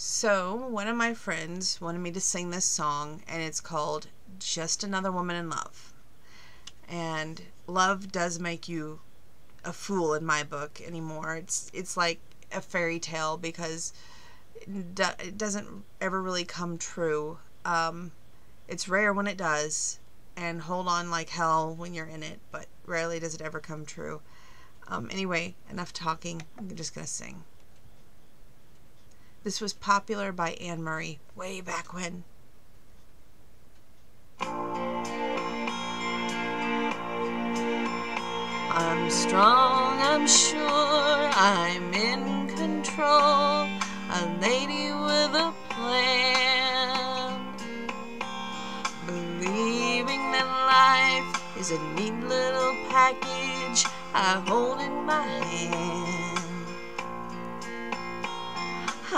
So, one of my friends wanted me to sing this song, and it's called Just Another Woman in Love. And love does make you a fool in my book anymore. It's it's like a fairy tale because it doesn't ever really come true. Um, it's rare when it does, and hold on like hell when you're in it, but rarely does it ever come true. Um, anyway, enough talking. I'm just going to sing. This was popular by Anne Murray way back when. I'm strong, I'm sure I'm in control, a lady with a plan. Believing that life is a neat little package I hold in my hand.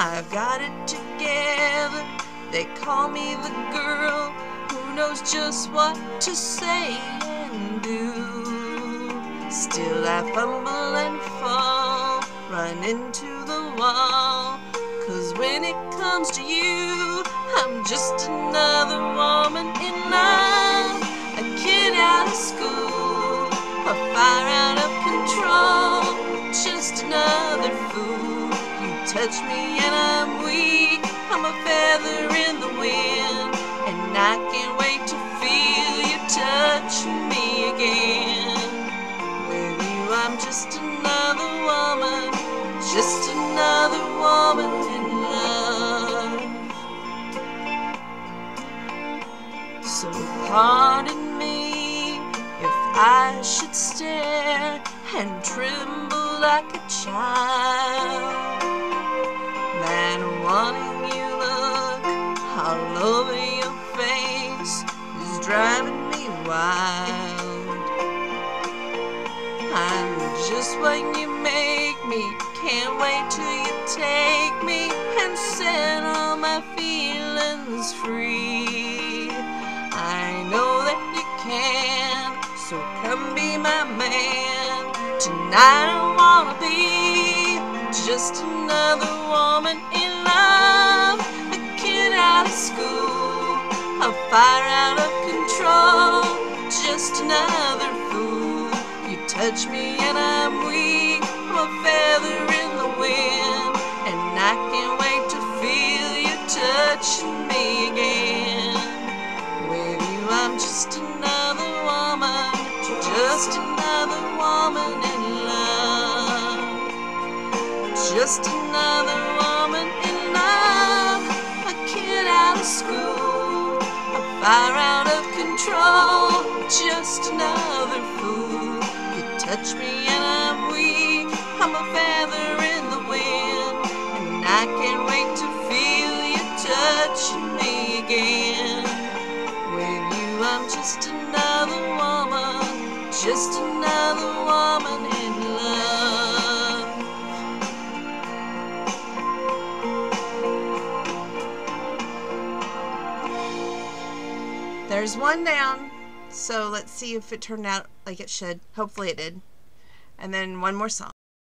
I've got it together. They call me the girl who knows just what to say and do. Still I fumble and fall, run into the wall. Cause when it comes to you, I'm just another woman in love. A kid out of school, a fire touch me and I'm weak. I'm a feather in the wind, and I can't wait to feel you touch me again. With you, I'm just another woman, just another woman in love. So pardon me if I should stare and tremble like a child wanting you look all over your face is driving me wild. I'm just what you make me, can't wait till you take me and set all my feelings free. I know that you can, so come be my man. Tonight I wanna be just another woman in love, a kid out of school, a fire out of control, just another fool. You touch me and I'm weak, I'm a feather in the wind, and I can't wait to feel you touch me again. With you, I'm just another woman, just another woman in love, just another woman in love, a kid out of school, a fire out of control, just another fool. You touch me and I'm weak, I'm a feather in the wind, and I can't wait to feel you touch me again. With you, I'm just another woman, just another woman There's one down, so let's see if it turned out like it should. Hopefully it did. And then one more song.